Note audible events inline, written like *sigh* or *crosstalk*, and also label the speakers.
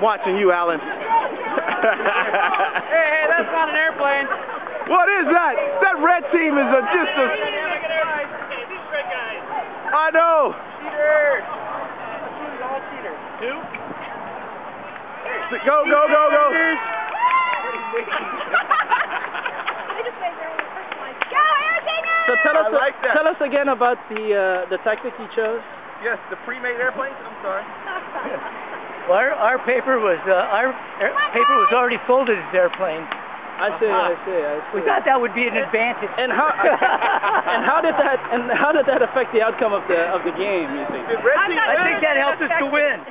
Speaker 1: watching you, Alan. *laughs*
Speaker 2: Hey, hey, that's not an airplane.
Speaker 1: What is that? That red team is a, just a. I know.
Speaker 2: Cheaters. All cheaters. Two?
Speaker 1: Go, go, go, go. *laughs*
Speaker 3: So tell us,
Speaker 1: like
Speaker 3: tell us again about the uh, the tactic he chose.
Speaker 1: Yes, the pre-made airplanes. I'm sorry.
Speaker 4: Well, our, our paper was uh, our air, paper was already folded as airplane.
Speaker 3: I see, I see, I see.
Speaker 4: We thought that would be an advantage.
Speaker 3: And how *laughs* and how did that and how did that affect the outcome of the of the game? You think?
Speaker 1: Did red team
Speaker 4: I think that helped us to win.